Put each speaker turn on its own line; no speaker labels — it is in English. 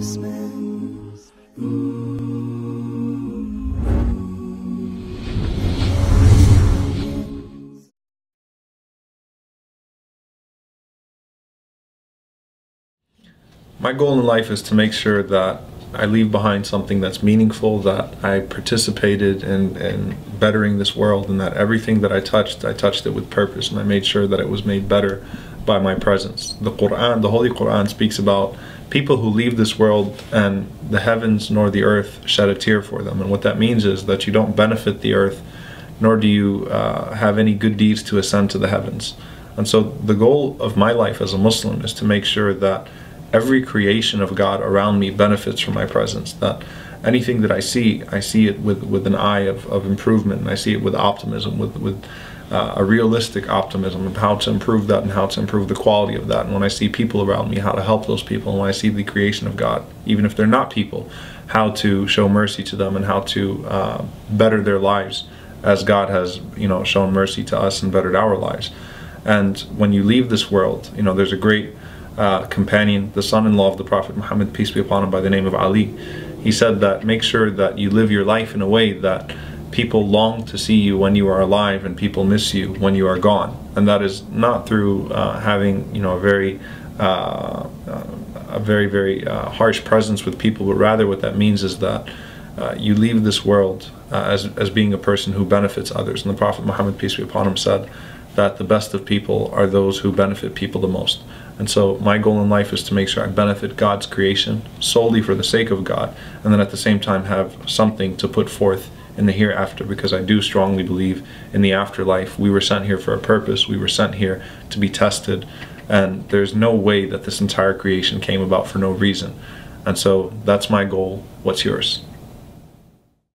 My goal in life is to make sure that I leave behind something that's meaningful, that I participated in, in bettering this world, and that everything that I touched, I touched it with purpose, and I made sure that it was made better by my presence. The Quran, the Holy Quran, speaks about people who leave this world and the heavens nor the earth shed a tear for them. And what that means is that you don't benefit the earth, nor do you uh, have any good deeds to ascend to the heavens. And so the goal of my life as a Muslim is to make sure that every creation of God around me benefits from my presence. That anything that I see, I see it with, with an eye of, of improvement, and I see it with optimism, with, with uh, a realistic optimism of how to improve that and how to improve the quality of that. And when I see people around me, how to help those people, and when I see the creation of God, even if they're not people, how to show mercy to them and how to uh, better their lives as God has, you know, shown mercy to us and bettered our lives. And when you leave this world, you know, there's a great uh, companion, the son-in-law of the Prophet Muhammad, peace be upon him, by the name of Ali. He said that make sure that you live your life in a way that people long to see you when you are alive and people miss you when you are gone. And that is not through uh, having, you know, a very uh, uh a very, very uh, harsh presence with people, but rather what that means is that uh, you leave this world as, as being a person who benefits others. And the Prophet Muhammad, peace be upon him, said that the best of people are those who benefit people the most. And so my goal in life is to make sure I benefit God's creation solely for the sake of God, and then at the same time have something to put forth in the hereafter because I do strongly believe in the afterlife. We were sent here for a purpose, we were sent here to be tested, and there's no way that this entire creation came about for no reason. And so that's my goal. What's yours?